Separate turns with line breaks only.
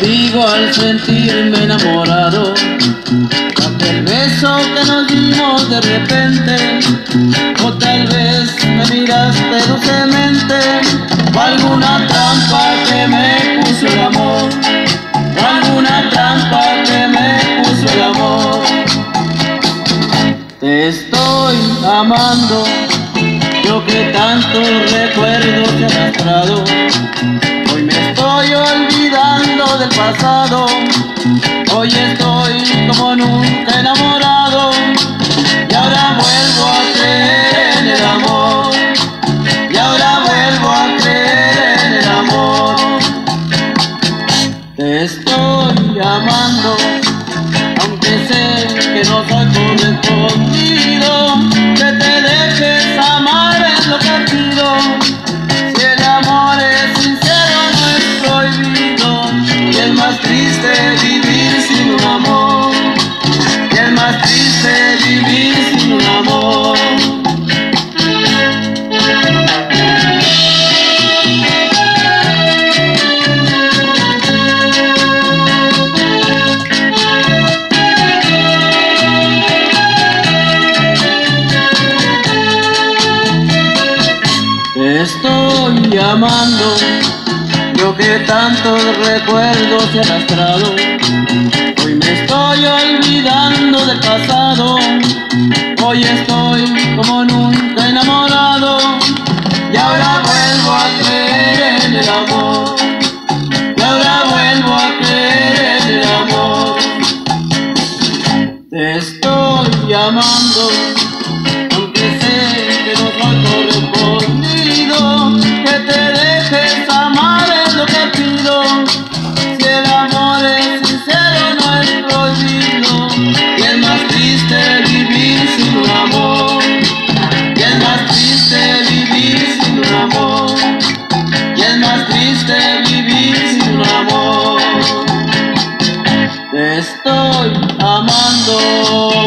digo al sentirme enamorado. Aquel beso que nos dimos de repente O tal vez me miraste dulcemente O alguna trampa que me puso el amor O alguna trampa que me puso el amor. Te estoy amando Yo que tantos Hoy estoy como nunca enamorado. Y ahora vuelvo a creer en el amor. Y ahora vuelvo a creer en el amor. Te estoy amando Aunque sé que no soy correspondido amando, yo que tantos recuerdos he arrastrado. Hoy me estoy olvidando del pasado, hoy estoy como nunca enamorado. Y ahora vuelvo a creer en el amor, y ahora vuelvo a creer el amor. Te estoy amando, estoy amando.